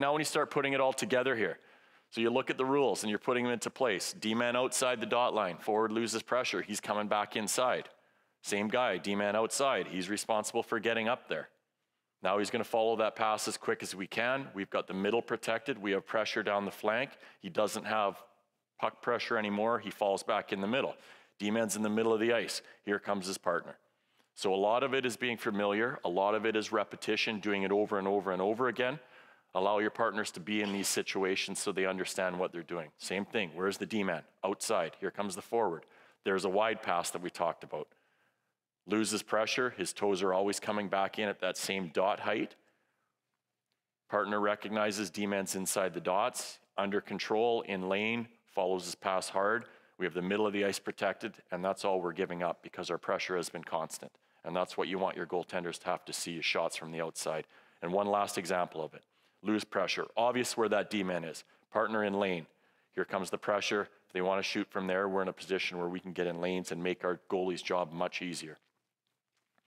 Now, when you start putting it all together here, so you look at the rules and you're putting them into place. D-man outside the dot line, forward loses pressure, he's coming back inside. Same guy, D-man outside, he's responsible for getting up there. Now he's going to follow that pass as quick as we can. We've got the middle protected. We have pressure down the flank. He doesn't have puck pressure anymore. He falls back in the middle. D-man's in the middle of the ice. Here comes his partner. So a lot of it is being familiar. A lot of it is repetition, doing it over and over and over again. Allow your partners to be in these situations so they understand what they're doing. Same thing. Where's the D-man? Outside. Here comes the forward. There's a wide pass that we talked about. Loses pressure. His toes are always coming back in at that same dot height. Partner recognizes D-man's inside the dots. Under control, in lane, follows his pass hard. We have the middle of the ice protected, and that's all we're giving up because our pressure has been constant. And that's what you want your goaltenders to have to see shots from the outside. And one last example of it lose pressure. Obvious where that D man is. Partner in lane. Here comes the pressure. If they want to shoot from there, we're in a position where we can get in lanes and make our goalie's job much easier.